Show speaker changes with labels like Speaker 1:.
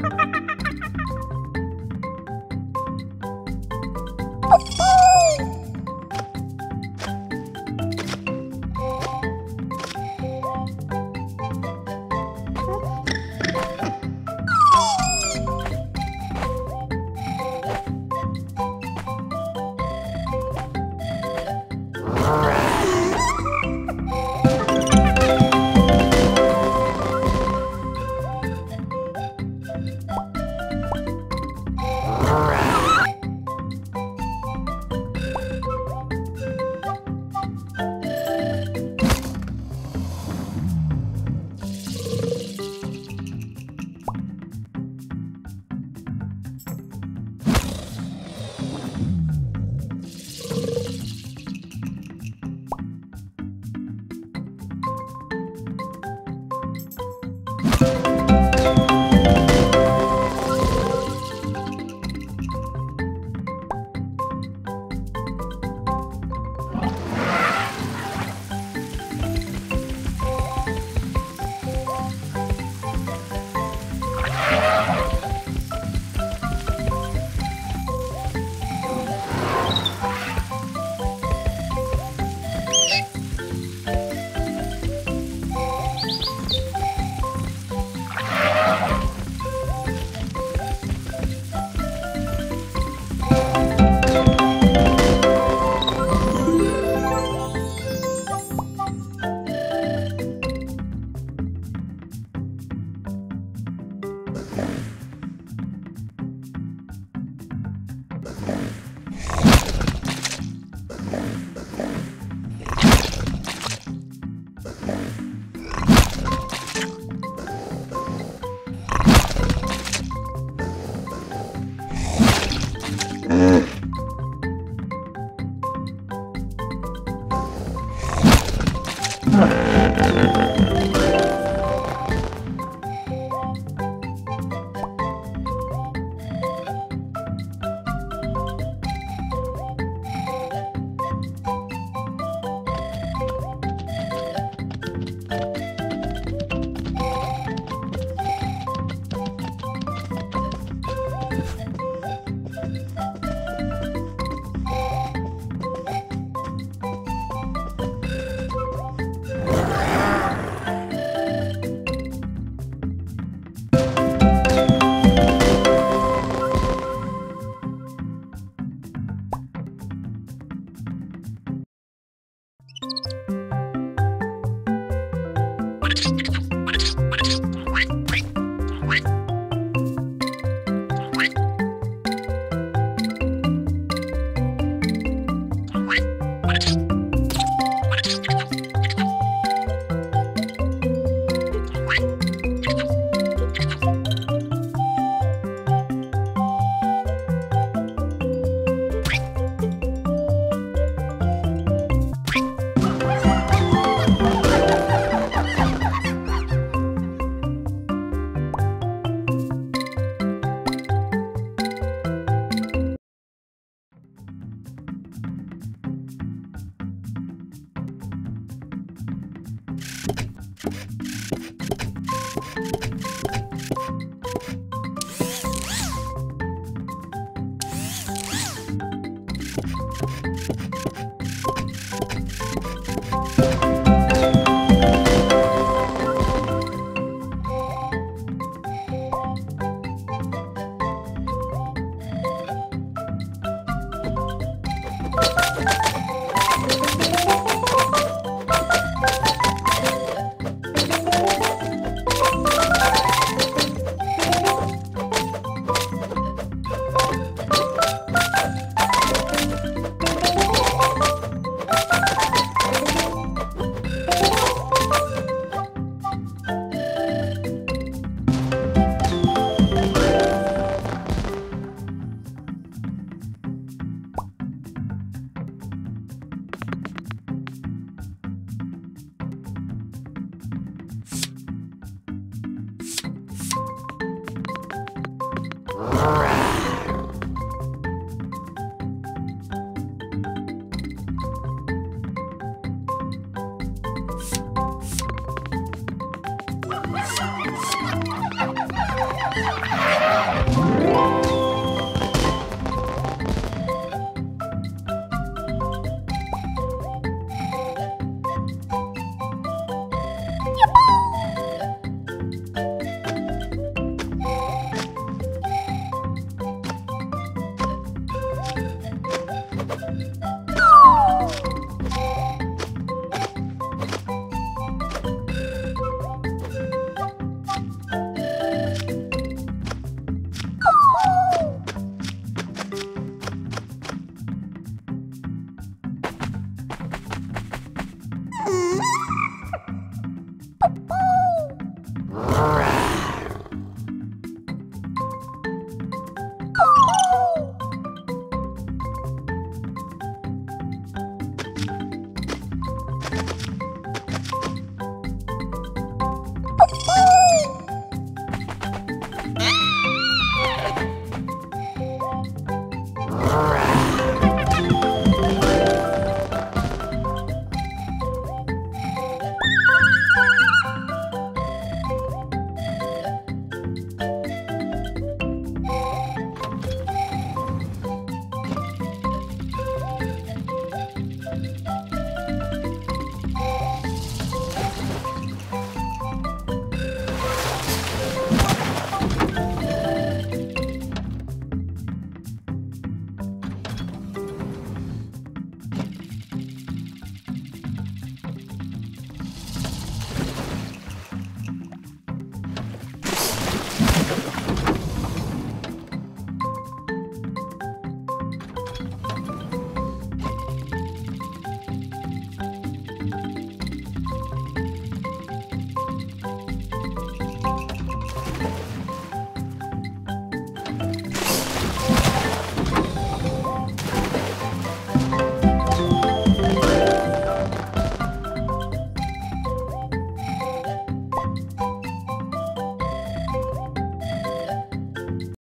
Speaker 1: you